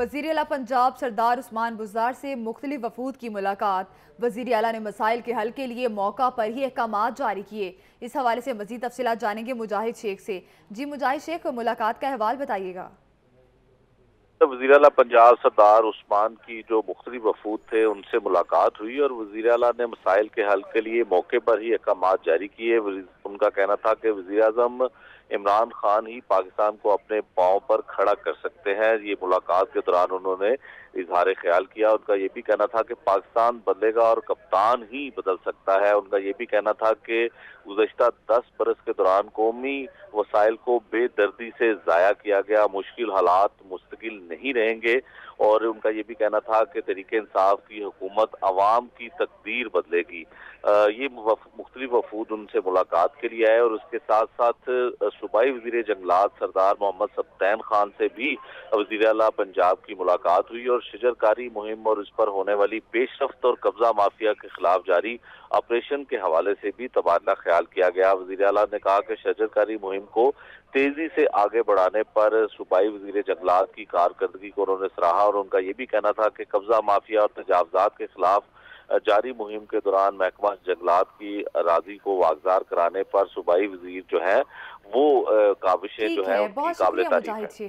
وزیر اعلیٰ پنجاب سردار عثمان بزدار سے مختلف وفود کی ملاقات۔ وزیر اعلیٰ نے مسائل کے حل کے لیے موقع پر ہی احکامات جاری کیے۔ اس حوالے سے مزید تفصیلات جانیں گے مجاہد شیخ سے۔ جی مجاہد شیخ، ملاقات کا احوال بتائیے گا۔ وزیر اعلیٰ پنجاب سردار عثمان کی جو مختلف وفود تھے، ان سے ملاقات ہوئی اور وزیر اعلیٰ نے مسائل کے حل کے لیے موقع پر ہی احکامات جاری کیے۔ کا کہنا تھا کہ وزیر اعظم عمران خان ہی پاکستان کو اپنے پاؤں پر کھڑا کر سکتے ہیں۔ یہ ملاقات کے دوران انہوں نے اظہار خیال کیا۔ ان کا یہ بھی کہنا تھا کہ پاکستان بدلے گا اور کپتان ہی بدل سکتا ہے۔ ان کا یہ بھی کہنا تھا کہ گزشتہ دس برس کے دوران قومی وسائل کو بے دردی سے ضائع کیا گیا۔ مشکل حالات مستقل نہیں رہیں گے۔ اور ان کا یہ بھی کہنا تھا کہ طریقہ انصاف کی حکومت عوام کی تقدیر بدلے گی۔ یہ مختلف وفود ان سے ملاقات کے لیے آئے اور اس کے ساتھ ساتھ صوبائی وزیر جنگلات سردار محمد سبتین خان سے بھی وزیر اعلیٰ پنجاب کی ملاقات ہوئی اور شجرکاری مہم اور اس پر ہونے والی پیش رفت اور قبضہ مافیا کے خلاف جاری آپریشن کے حوالے سے بھی تبادلہ خیال کیا گیا۔ وزیر اعلیٰ نے کہا کہ شجرکاری مہم کو تیزی سے آگے بڑھانے پر صوبائی وزیر جنگلات کی کارکردگی کو انہوں نے سراہا اور ان کا یہ بھی کہنا تھا کہ قبضہ مافیا اور تجاوزات کے خلاف جاری مہم کے دوران محکمہ جنگلات کی راضی کو واگزار کرانے پر صوبائی وزیر جو ہیں وہ کابشیں جو ہیں ان کی قابل تعریف ہے